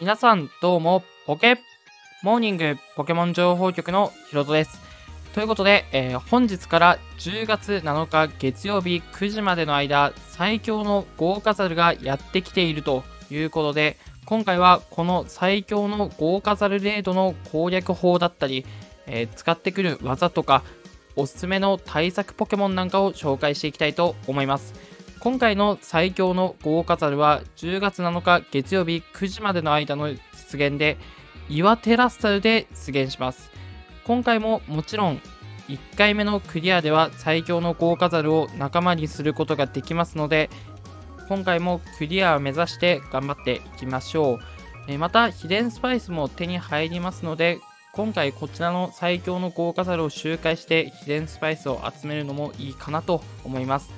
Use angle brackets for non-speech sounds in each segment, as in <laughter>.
皆さんどうも、ポケモーニングポケモン情報局のヒロトです。ということで、えー、本日から10月7日月曜日9時までの間、最強の豪華ザルがやってきているということで、今回はこの最強の豪華ザルレードの攻略法だったり、えー、使ってくる技とか、おすすめの対策ポケモンなんかを紹介していきたいと思います。今回の最強の豪華ザルは10月7日月曜日9時までの間の出現で岩テラスタルで出現します。今回ももちろん1回目のクリアでは最強の豪華ザルを仲間にすることができますので今回もクリアを目指して頑張っていきましょう。また秘伝スパイスも手に入りますので今回こちらの最強の豪華ザルを周回して秘伝スパイスを集めるのもいいかなと思います。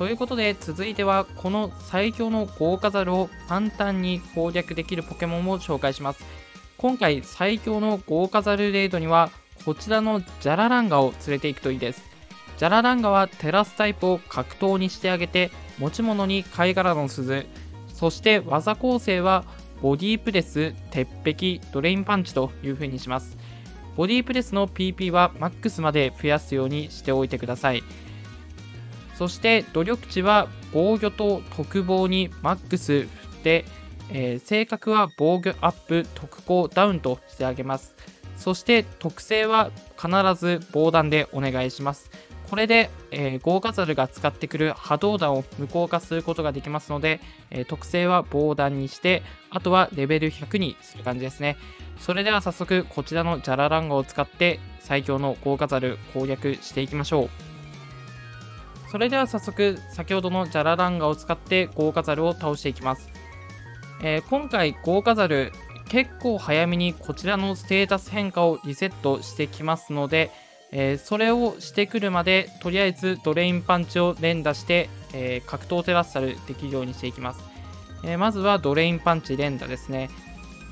ということで続いてはこの最強の豪華ザルを簡単に攻略できるポケモンを紹介します。今回最強の豪華ザルレードにはこちらのジャラランガを連れていくといいです。ジャラランガはテラスタイプを格闘にしてあげて持ち物に貝殻の鈴そして技構成はボディープレス、鉄壁、ドレインパンチという風にします。ボディープレスの PP はマックスまで増やすようにしておいてください。そして努力値は防御と特防にマックス振って、えー、性格は防御アップ、特攻ダウンとしてあげます。そして特性は必ず防弾でお願いします。これで、えー、豪華ザルが使ってくる波動弾を無効化することができますので、えー、特性は防弾にして、あとはレベル100にする感じですね。それでは早速こちらのジャラランガを使って最強の豪華ザル攻略していきましょう。それでは早速先ほどのジャラランガを使って豪華ザルを倒していきます、えー、今回豪華ザル結構早めにこちらのステータス変化をリセットしてきますので、えー、それをしてくるまでとりあえずドレインパンチを連打して、えー、格闘テラスタルできるようにしていきます、えまずはドレインパンチ連打ですね。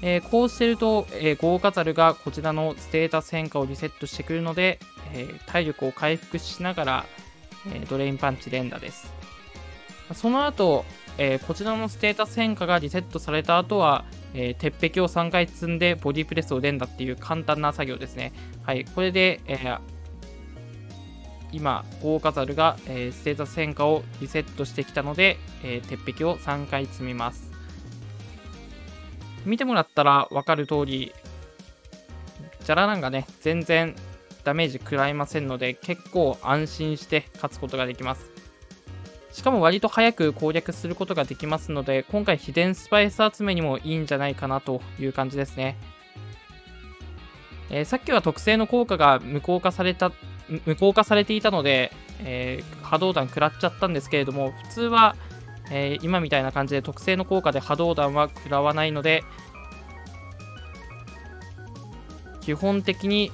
え、こうしてると、え、豪華ザルがこちらのステータス変化をリセットしてくるので、え、体力を回復しながら、えドレインパンチ連打です。その後、えー、こちらのステータス変化がリセットされた後は、えー、鉄壁を3回積んでボディプレスを連打っていう簡単な作業ですね。はい、これで、えー、今、豪華ザルが、えステータス変化をリセットしてきたので、え鉄壁を3回積みます。見てもらったら分かる通り、ジャラランがね、全然ダメージ食らいませんので、結構安心して勝つことができます。しかも割と早く攻略することができますので、今回秘伝スパイス集めにもいいんじゃないかなという感じですね。えー、さっきは特性の効果が無効化された、無効化されていたので、えー、波動弾食らっちゃったんですけれども、普通は、えー、今みたいな感じで特性の効果で波動弾は食らわないので、基本的に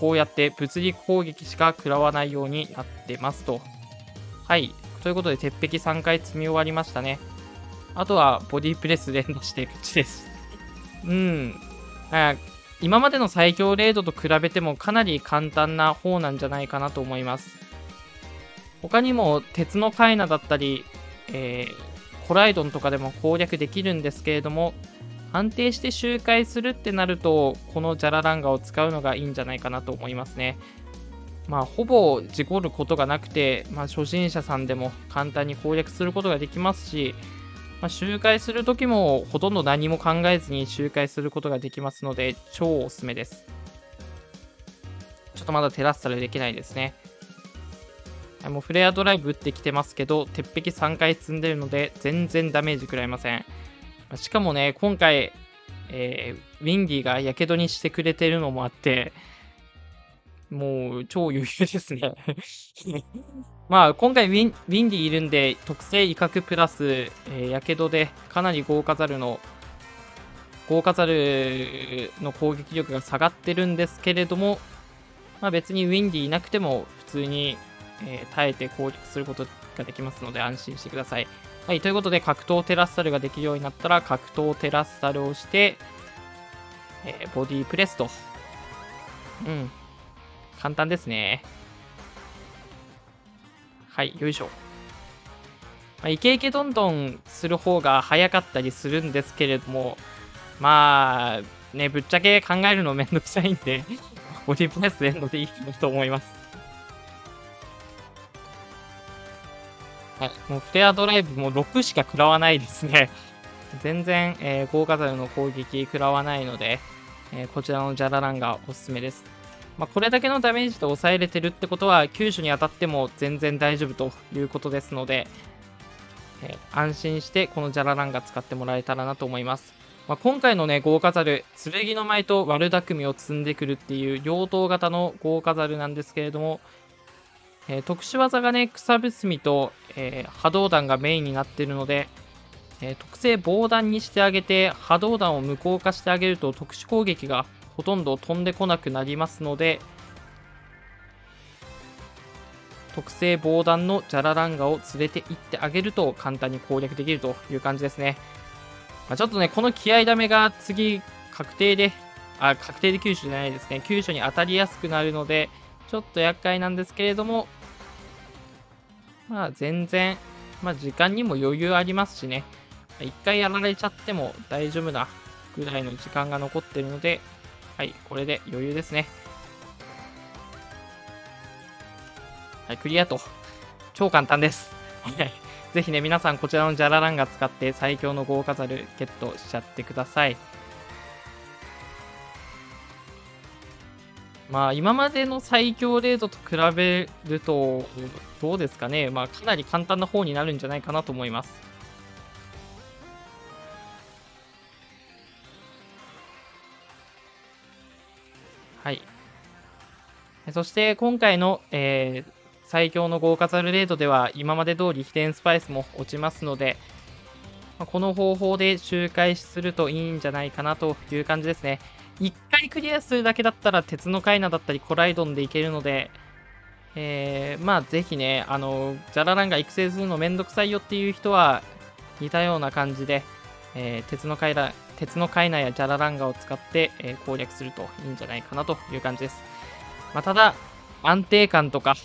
こうやって物理攻撃しか食らわないようになってますと。はい。ということで、鉄壁3回積み終わりましたね。あとは、ボディプレス連打して勝ちです。<laughs> うん。今までの最強レードと比べてもかなり簡単な方なんじゃないかなと思います。他にも、鉄のカイナだったり、えー、コライドンとかでも攻略できるんですけれども、安定して周回するってなると、このジャラランガを使うのがいいんじゃないかなと思いますね。まあ、ほぼ事故ることがなくて、まあ、初心者さんでも簡単に攻略することができますし、まあ、周回するときもほとんど何も考えずに周回することができますので、超おすすめです。ちょっとまだテラスタルできないですね。もうフレアドライブ打ってきてますけど、鉄壁3回積んでるので、全然ダメージ食らいません。しかもね、今回、えー、ウィンディがやけどにしてくれてるのもあって、もう超余裕ですね <laughs> まあ今回ウィンウィンディいるんで特性威嚇プラス、え、やけどでかなりゴウカザルのゴウカザルの攻撃力が下がってるんですけれども、まあ、別にウィンディいなくても普通に、えー、耐えて攻撃することができますので安心してください。はい、ということで格闘テラスタルができるようになったら格闘テラスタルをして、えー、ボディープレスと。うん。簡単ですね。はい、よいしょ。まあ、イケイケどんどんする方が早かったりするんですけれども、まあ、ね、ぶっちゃけ考えるのめんどくさいんで、<laughs> ボディープレスでのでいいと思います。はい、もうフレアドライブも6しか食らわないですね。<laughs> 全然、えー、豪華ザルの攻撃食らわないので、えー、こちらのジャラランがおすすめです。まあ、これだけのダメージで抑えれてるってことは、救助に当たっても全然大丈夫ということですので、えー、安心してこのジャラランガ使ってもらえたらなと思います。まあ、今回のね、豪華ザル、剣の舞と悪巧みを積んでくるっていう両刀型の豪華ザルなんですけれども、えー、特殊技がね、草ぶすみと、えー、波動弾がメインになっているので、えー、特性防弾にしてあげて、波動弾を無効化してあげると特殊攻撃がほとんど飛んでこなくなりますので、特製防弾のジャラランガを連れて行ってあげると簡単に攻略できるという感じですね。まあ、ちょっとね、この気合ダメが次確定で、あ、確定で急所じゃないですね。急所に当たりやすくなるので、ちょっと厄介なんですけれども、まあ全然、まあ時間にも余裕ありますしね。一回やられちゃっても大丈夫なぐらいの時間が残ってるので、はい、これで余裕ですね。はい、クリアと。超簡単です。ぜひね、皆さんこちらのジャラランガ使って最強の豪華ザルゲットしちゃってください。まあ、今までの最強レードと比べると、どうですかね。まあ、かなり簡単な方になるんじゃないかなと思います。はい。そして今回の、えー、最強の豪華ザルレードでは今まで通り秘伝スパイスも落ちますので、まこの方法で周回するといいんじゃないかなという感じですね。1回クリアするだけだったら鉄のカイナだったりコライドンでいけるので、えー、まあぜひね、あの、ジャラランが育成するのめんどくさいよっていう人は似たような感じで、えー、鉄のカイナ、鉄のカイナやジャラランガを使って、えー、攻略するといいんじゃないかなという感じです。まあ、ただ、安定感とか、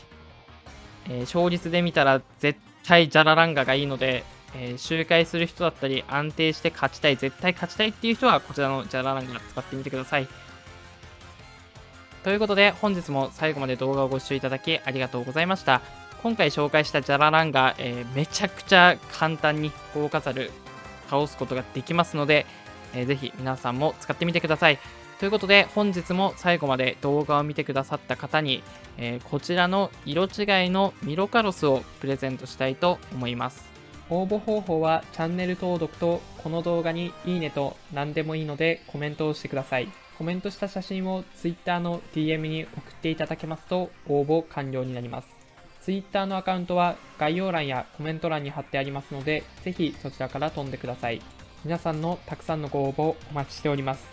えー、勝率で見たら絶対ジャラランガがいいので、えー、周回する人だったり、安定して勝ちたい、絶対勝ちたいっていう人は、こちらのジャラランガ使ってみてください。ということで、本日も最後まで動画をご視聴いただきありがとうございました。今回紹介したジャラランガ、えー、めちゃくちゃ簡単に豪華ザル倒すことができますので、えー、ぜひ皆さんも使ってみてください。ということで本日も最後まで動画を見てくださった方に、えー、こちらの色違いのミロカロスをプレゼントしたいと思います。応募方法はチャンネル登録とこの動画にいいねと何でもいいのでコメントをしてください。コメントした写真を Twitter の DM に送っていただけますと応募完了になります。Twitter のアカウントは概要欄やコメント欄に貼ってありますので、ぜひそちらから飛んでください。皆さんのたくさんのご応募お待ちしております。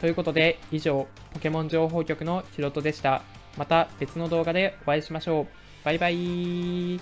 ということで、以上、ポケモン情報局のひろとでした。また別の動画でお会いしましょう。バイバイ